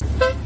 Bye.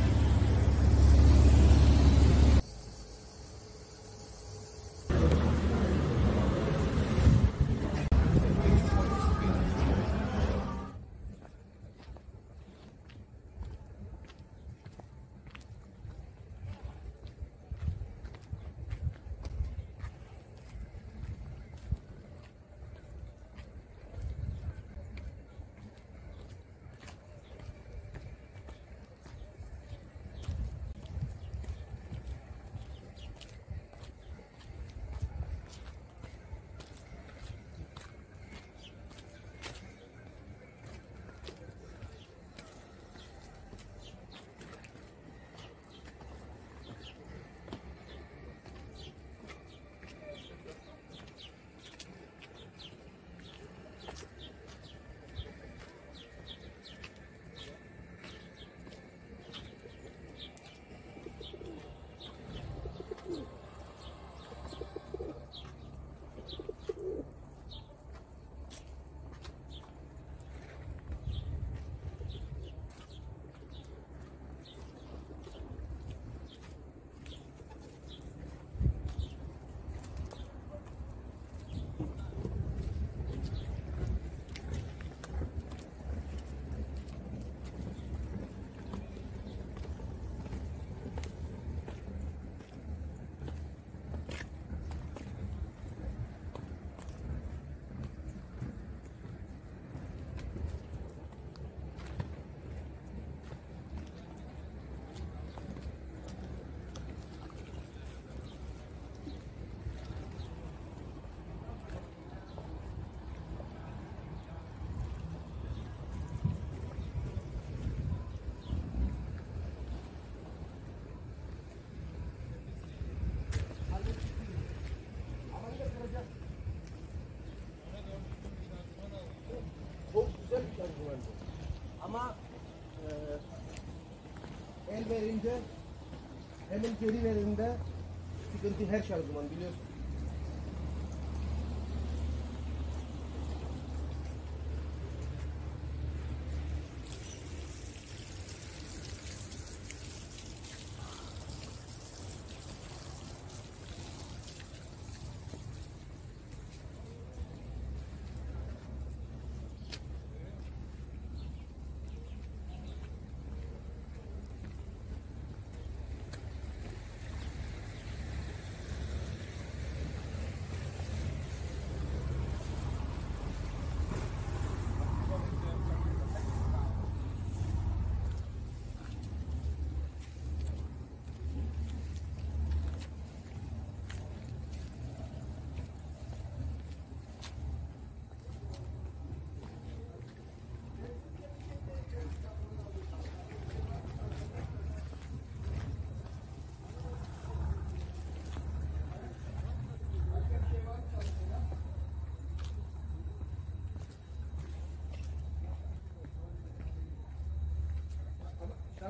El verince hemen geri verildiğinde sıkıntı her şanzıman biliyorsun.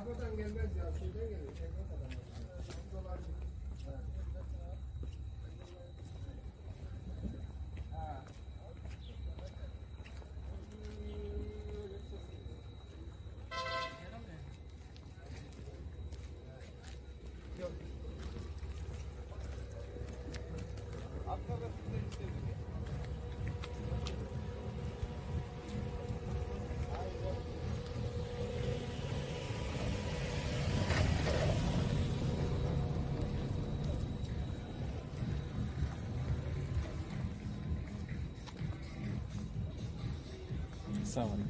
Şakodan gelmez ya, şeyden. Dolar. Ha. Yok. Atla da selling.